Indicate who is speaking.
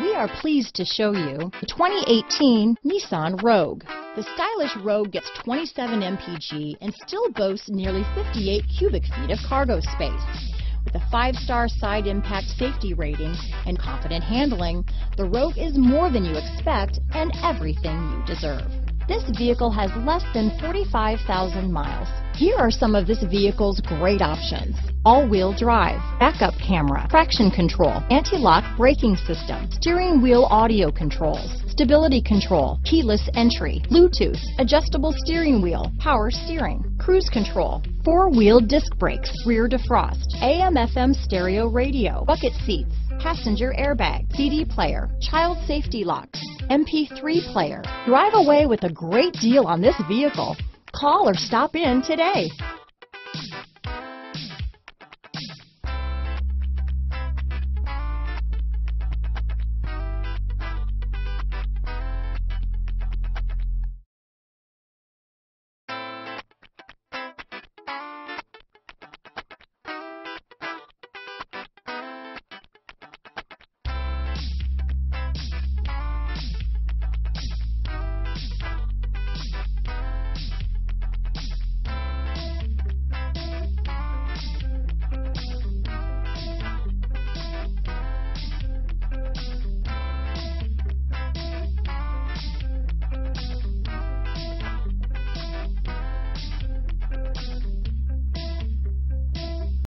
Speaker 1: We are pleased to show you the 2018 Nissan Rogue. The stylish Rogue gets 27 mpg and still boasts nearly 58 cubic feet of cargo space. With a five-star side impact safety rating and confident handling, the Rogue is more than you expect and everything you deserve. This vehicle has less than 45,000 miles. Here are some of this vehicle's great options. All-wheel drive, backup camera, traction control, anti-lock braking system, steering wheel audio controls, stability control, keyless entry, Bluetooth, adjustable steering wheel, power steering, cruise control, four-wheel disc brakes, rear defrost, AM FM stereo radio, bucket seats, passenger airbag, CD player, child safety locks, MP3 player. Drive away with a great deal on this vehicle. Call or stop in today.